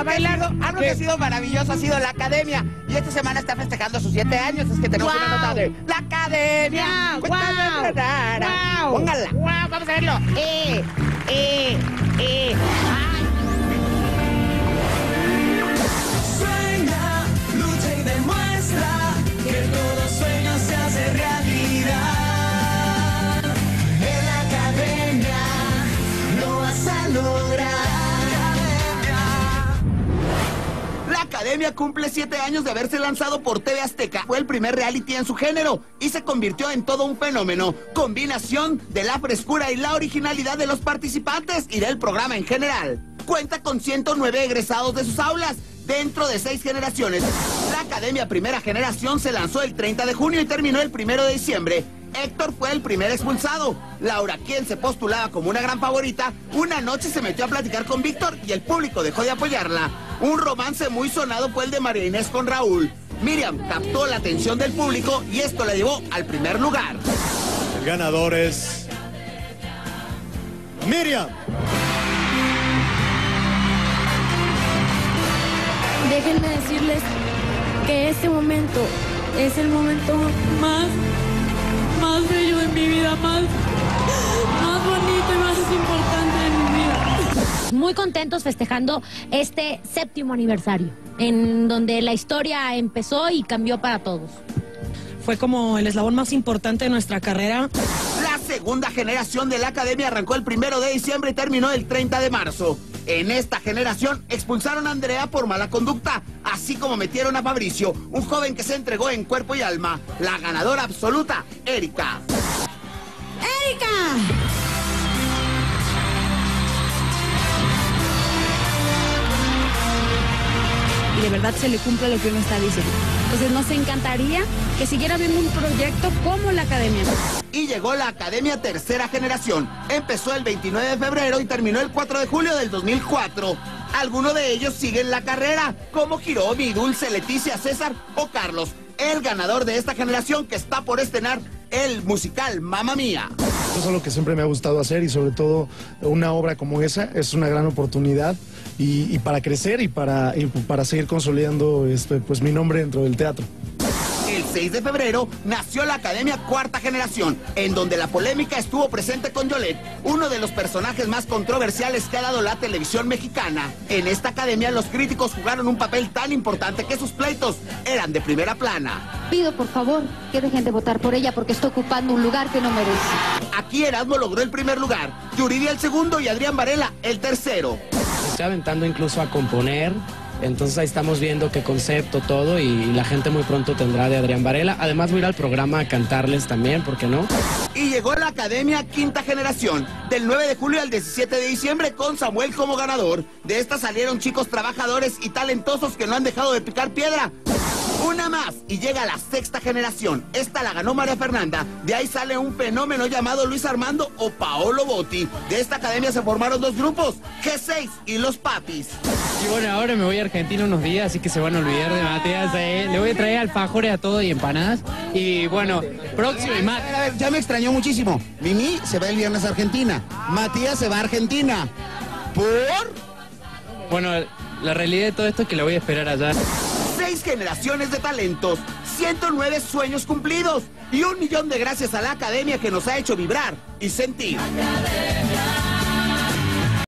algo que ha sido- algo que ha sido maravilloso ha sido la academia. Y esta semana está festejando sus siete años. Es que tenemos una ¡Guau! nota de la academia. ¡Guau! ¡Guau! Póngala. ¡Guau! Vamos a verlo. Eh, Academia cumple siete años de haberse lanzado por TV Azteca. Fue el primer reality en su género y se convirtió en todo un fenómeno. Combinación de la frescura y la originalidad de los participantes y del programa en general. Cuenta con 109 egresados de sus aulas. Dentro de seis generaciones, la Academia Primera Generación se lanzó el 30 de junio y terminó el 1 de diciembre. Héctor fue el primer expulsado. Laura, quien se postulaba como una gran favorita, una noche se metió a platicar con Víctor y el público dejó de apoyarla. Un romance muy sonado fue el de María Inés con Raúl. Miriam captó la atención del público y esto la llevó al primer lugar. El ganador es. Miriam. Déjenme decirles que este momento es el momento más, más más, más bonito y más importante de mi vida. Muy contentos festejando este séptimo aniversario, en donde la historia empezó y cambió para todos. Fue como el eslabón más importante de nuestra carrera. La segunda generación de la academia arrancó el primero de diciembre y terminó el 30 de marzo. En esta generación expulsaron a Andrea por mala conducta, así como metieron a Fabricio, un joven que se entregó en cuerpo y alma. La ganadora absoluta, Erika. ¡Erika! Y de verdad se le cumple lo que uno está diciendo. Entonces nos encantaría que siguiera viendo un proyecto como la Academia. Y llegó la Academia Tercera Generación. Empezó el 29 de febrero y terminó el 4 de julio del 2004. Algunos de ellos siguen la carrera, como Hiromi, Dulce, Leticia, César o Carlos, el ganador de esta generación que está por estrenar el musical Mamma Mía. Eso es lo que siempre me ha gustado hacer y sobre todo una obra como esa es una gran oportunidad y, para crecer y para, para seguir consolidando este, pues, mi nombre dentro del teatro. El 6 de febrero nació la Academia Cuarta Generación, en donde la polémica estuvo presente con Yolette, uno de los personajes más controversiales que ha dado la televisión mexicana. En esta academia los críticos jugaron un papel tan importante que sus pleitos eran de primera plana. Pido por favor que dejen de votar por ella porque está ocupando un lugar que no merece. Aquí Erasmo logró el primer lugar, Yuridia el segundo y Adrián Varela el tercero. Estoy aventando incluso a componer. Entonces ahí estamos viendo qué concepto, todo, y la gente muy pronto tendrá de Adrián Varela. Además voy a ir al programa a cantarles también, ¿por qué no? Y llegó la Academia Quinta Generación, del 9 de julio al 17 de diciembre con Samuel como ganador. De esta salieron chicos trabajadores y talentosos que no han dejado de picar piedra. Una más y llega la sexta generación. Esta la ganó María Fernanda. De ahí sale un fenómeno llamado Luis Armando o Paolo Botti. De esta academia se formaron dos grupos, G6 y Los Papis. Y bueno, ahora me voy a Argentina unos días, así que se van a olvidar de Matías. eh. Le voy a traer alfajores a todo y empanadas. Y bueno, próximo y más. A ver, ya me extrañó muchísimo. Mimi se va el viernes a Argentina. Matías se va a Argentina. ¿Por? Bueno, la realidad de todo esto es que la voy a esperar allá. Seis generaciones de talentos, 109 sueños cumplidos y un millón de gracias a la academia que nos ha hecho vibrar y sentir.